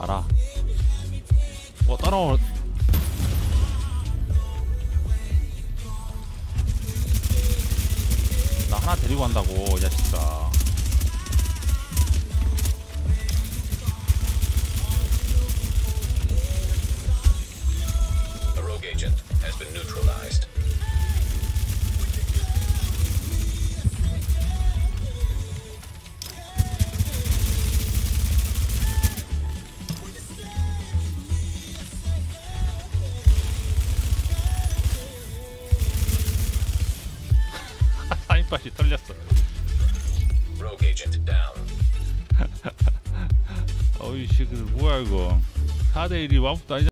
알아. 뭐 따라오. 나 하나 데리고 간다고 이 자식아. A rogue agent has been neutralized. Rogue agent down. 어이 씨 그 뭐야 이거. 4대 1이 아무것도 아니잖아.